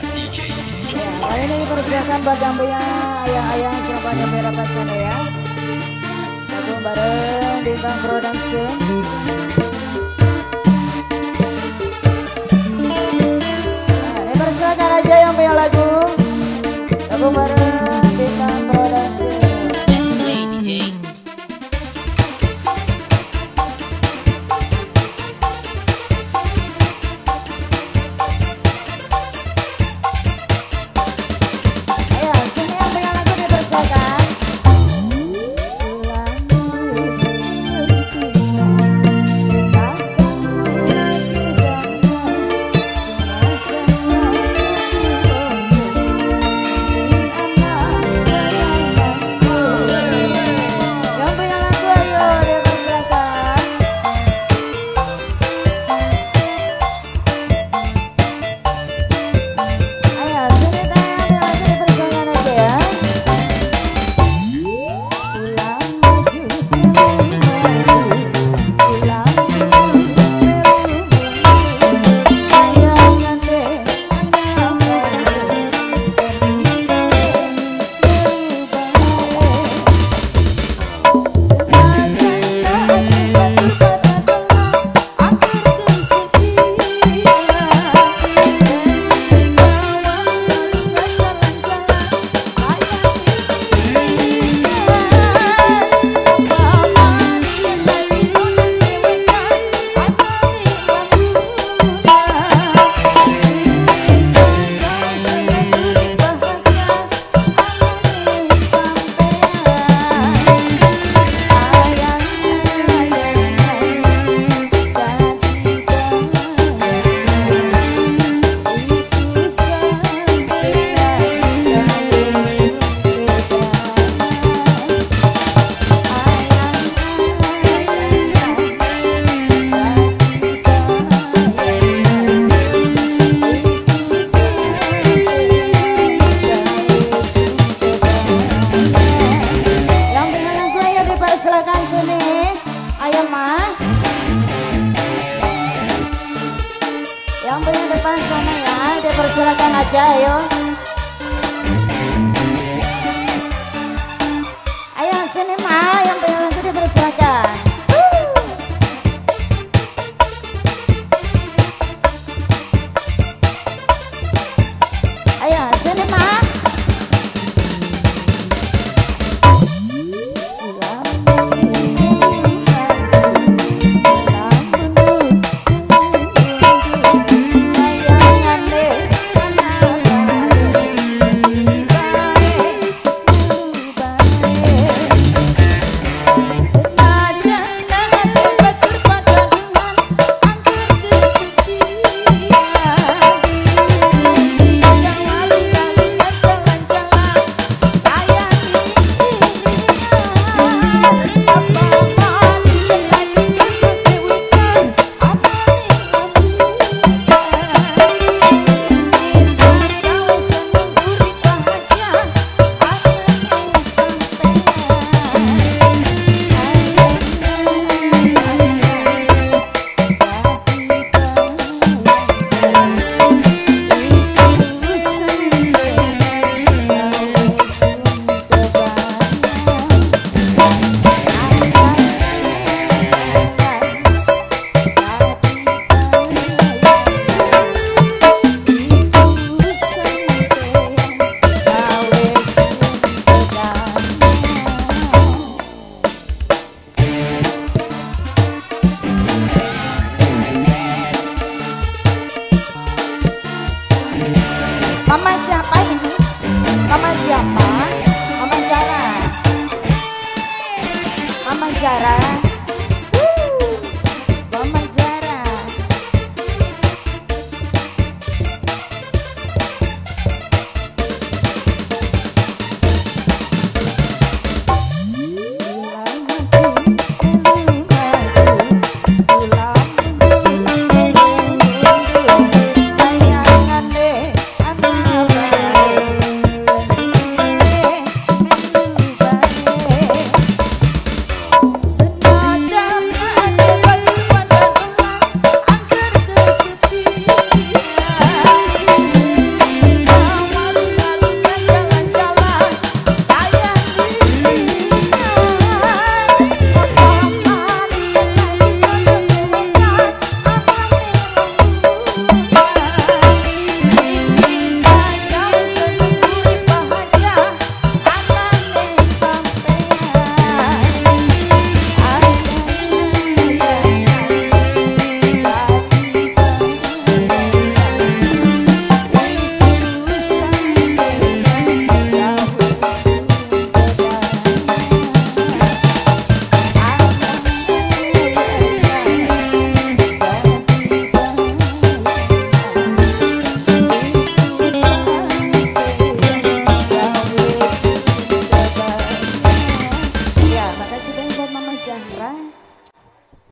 Kali ini dipersiapkan buat yang punya ayah-ayah Surabaya Berapat sana ya. Satu bareng Bintang Production. Aja ayo. Ayo sini mah, yang punya lagu dipersilakan. Wuh. Ayo sini mah. Mama siapa ini? Mama siapa? Mama Zara. Mama Zara.